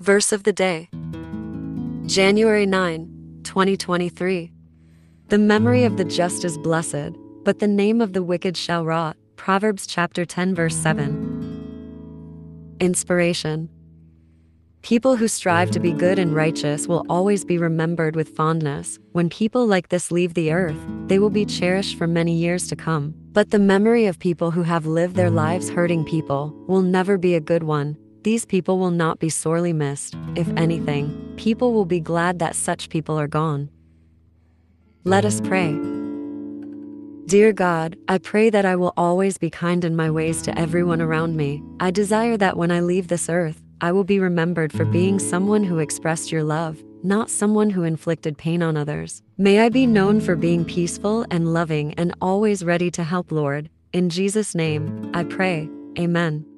Verse of the day January 9, 2023. The memory of the just is blessed, but the name of the wicked shall rot. Proverbs chapter 10, verse 7. Inspiration People who strive to be good and righteous will always be remembered with fondness. When people like this leave the earth, they will be cherished for many years to come. But the memory of people who have lived their lives hurting people will never be a good one. These people will not be sorely missed. If anything, people will be glad that such people are gone. Let us pray. Dear God, I pray that I will always be kind in my ways to everyone around me. I desire that when I leave this earth, I will be remembered for being someone who expressed your love, not someone who inflicted pain on others. May I be known for being peaceful and loving and always ready to help, Lord. In Jesus' name, I pray. Amen.